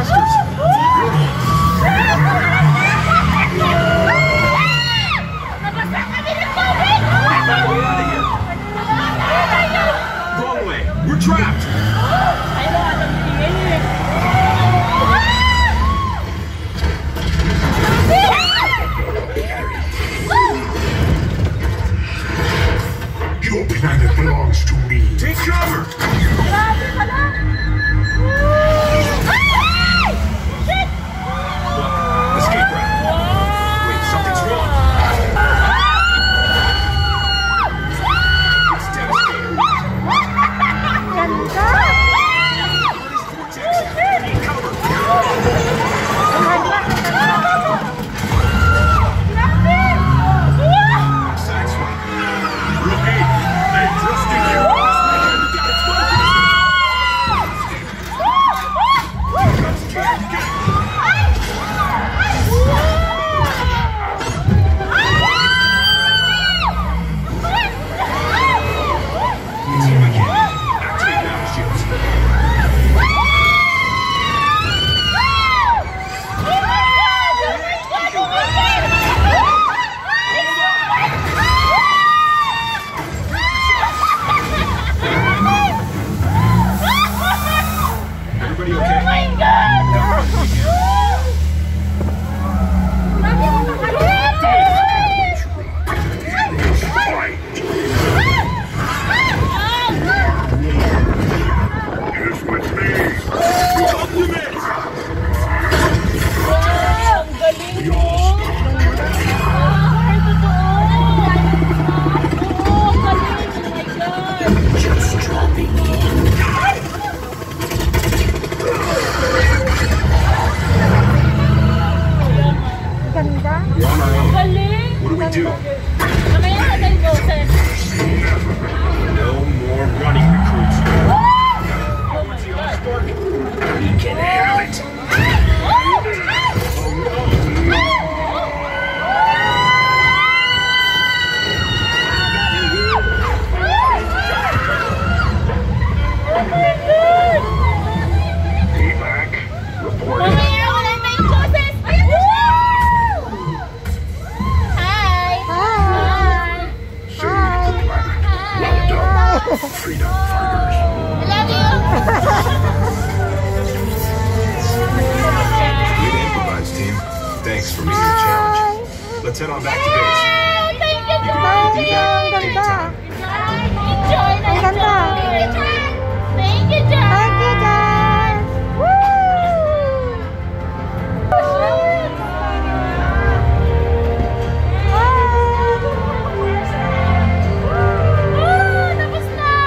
Your planet belongs to me. Take cover! Everybody okay? Oh my god! freedom fighters. I love you. Thanks for meeting the challenge. Let's head on back to base. You can